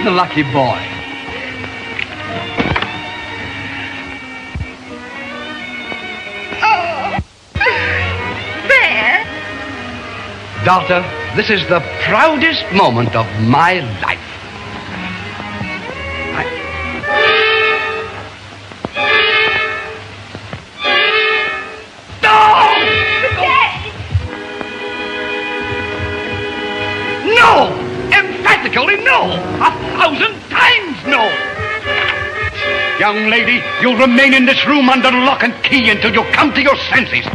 He's the lucky boy. Oh. Daughter, this is the proudest moment of my life. No! A thousand times no! Young lady, you'll remain in this room under lock and key until you come to your senses.